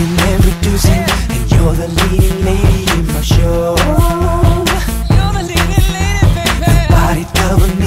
Acting and producing, and you're the leading lady in my show. You're the leading lady, baby. Body double